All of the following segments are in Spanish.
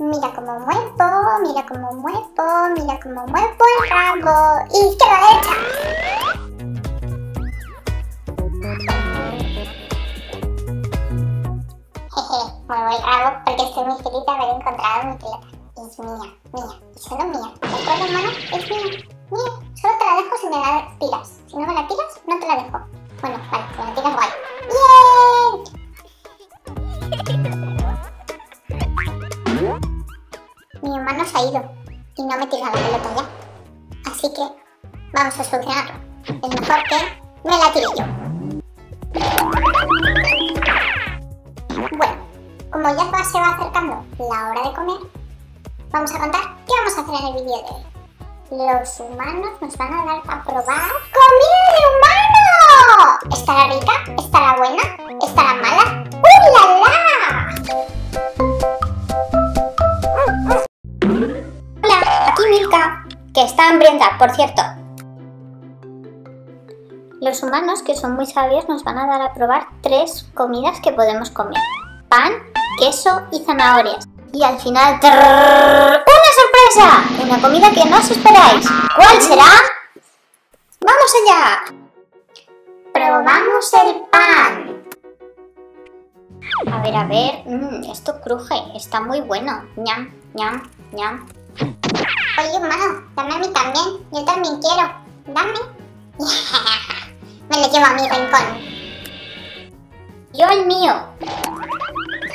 Mira cómo muevo, mira cómo muevo, mira cómo muevo el rabo. Izquierda, derecha. Jeje, muevo el rabo porque estoy muy feliz de haber encontrado mi pelota. Es mía, mía, y solo mía. ¿De acuerdo, mano? Es mía, mía. Solo te la dejo si me la tiras. Si no me la tiras, hermano se ha ido y no me tira la pelota ya. Así que vamos a solucionarlo. Es mejor que me la tire yo. Bueno, como ya se va acercando la hora de comer, vamos a contar qué vamos a hacer en el vídeo de hoy. Los humanos nos van a dar a probar comida de humano. ¿Estará rica? ¿Estará hambrienta, por cierto. Los humanos, que son muy sabios, nos van a dar a probar tres comidas que podemos comer. Pan, queso y zanahorias. Y al final... ¡Una sorpresa! Una comida que no os esperáis. ¿Cuál será? ¡Vamos allá! Probamos el pan. A ver, a ver. Mmm, esto cruje. Está muy bueno. ñam, ñam, ñam. Oye, hermano, dame a mí también. Yo también quiero. Dame. Me lo llevo a mi rincón. Yo el mío.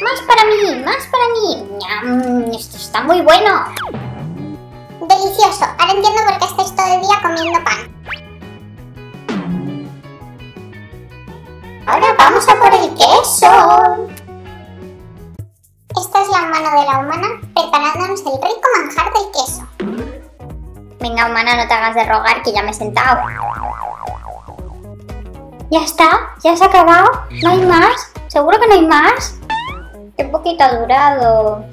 Más para mí, más para mí. Esto está muy bueno. Delicioso. Ahora entiendo por qué estáis todo el día comiendo pan. Ahora vamos a por el queso. Esta es la mano de la humana preparándonos el rico manjar del queso. Venga, humana, no te hagas de rogar que ya me he sentado. ¿Ya está? ¿Ya se ha acabado? ¿No hay más? ¿Seguro que no hay más? Qué poquito ha durado.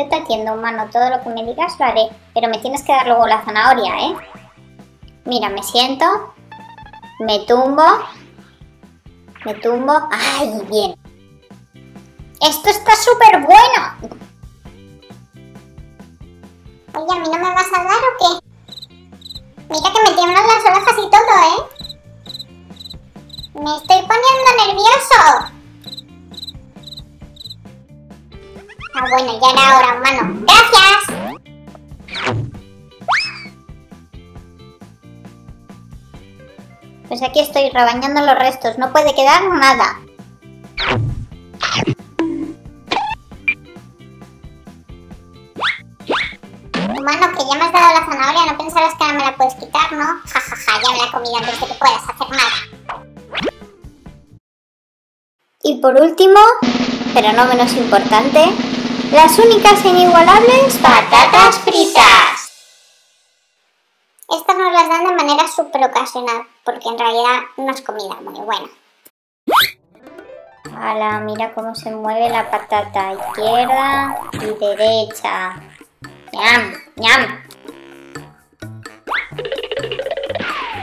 Yo te atiendo, humano, todo lo que me digas lo haré, pero me tienes que dar luego la zanahoria, ¿eh? Mira, me siento, me tumbo, me tumbo, ¡ay, bien! ¡Esto está súper bueno! Oye, ¿a mí no me vas a dar o qué? Mira que me tiemblan las orejas y todo, ¿eh? Me estoy poniendo nervioso. Ah, bueno, ya era hora, humano. ¡Gracias! Pues aquí estoy rebañando los restos. No puede quedar nada. Humano, que ya me has dado la zanahoria, no pensarás que ahora me la puedes quitar, ¿no? Ja, ja, ja, ya me la he comido antes de que puedas hacer nada. Y por último, pero no menos importante, las únicas e inigualables patatas fritas. Estas nos las dan de manera súper ocasional, porque en realidad no es comida muy buena. Hala, mira cómo se mueve la patata izquierda y derecha. ¡Ñam! ¡Ñam!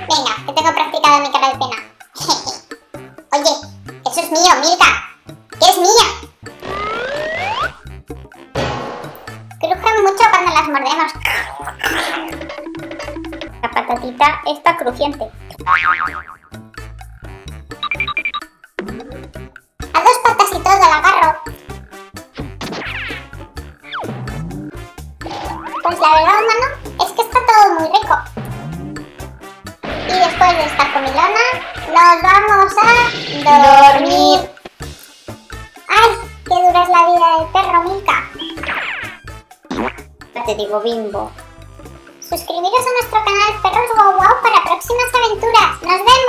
Venga, que tengo practicado mi cara de pena. Oye, eso es mío, Milka. Las. La patatita está crujiente. A dos patas y todo la agarro. Pues la verdad, humano, es que está todo muy rico. Y después de esta comilona, nos vamos a dormir. ¡Ay! ¡Qué dura es la vida del perro, Milka! Te digo, bimbo. Suscribiros a nuestro canal Perros Wow Wow para próximas aventuras. ¡Nos vemos!